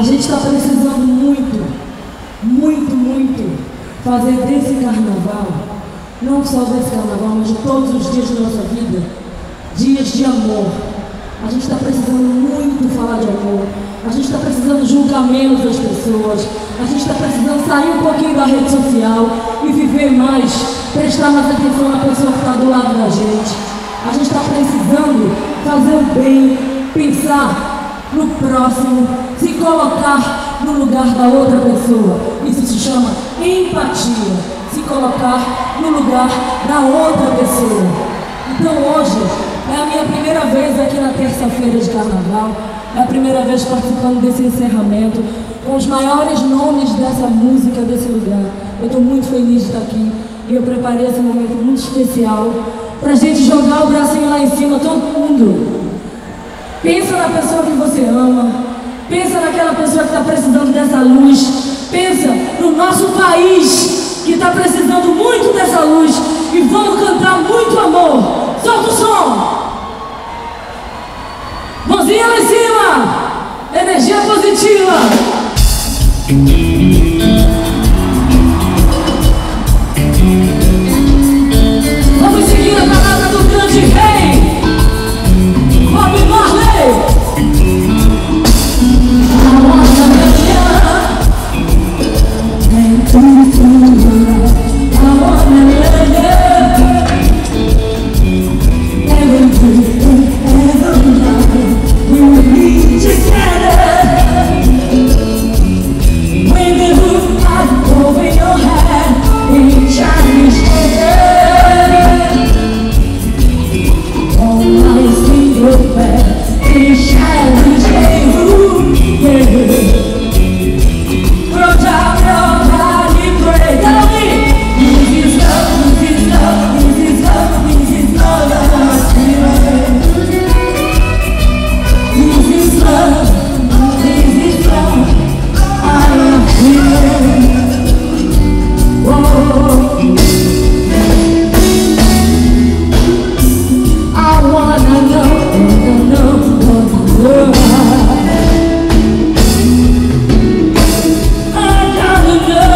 gente está precisando muito, muito, muito fazer desse carnaval, não só desse carnaval, mas de todos os dias da nossa vida, dias de amor. A gente está precisando muito falar de amor. A gente está precisando julgar menos as pessoas. A gente está precisando sair um pouquinho da rede social e viver mais, prestar mais atenção na pessoa que está do lado da gente. A gente está precisando fazer o bem, pensar no próximo, se colocar no lugar da outra pessoa. Isso se chama empatia. Se colocar no lugar da outra pessoa. Então hoje é a minha primeira vez aqui na terça-feira de carnaval. É a primeira vez participando desse encerramento com os maiores nomes dessa música, desse lugar. Eu estou muito feliz de estar aqui e eu preparei esse momento muito especial para a gente jogar o bracinho lá em cima, todo mundo. Pensa na pessoa que você ama, pensa naquela pessoa que está precisando dessa luz, pensa no nosso país que está precisando muito dessa luz e vamos cantar muito amor. Solta o som! Mãozinha lá em cima! Energia positiva! Know,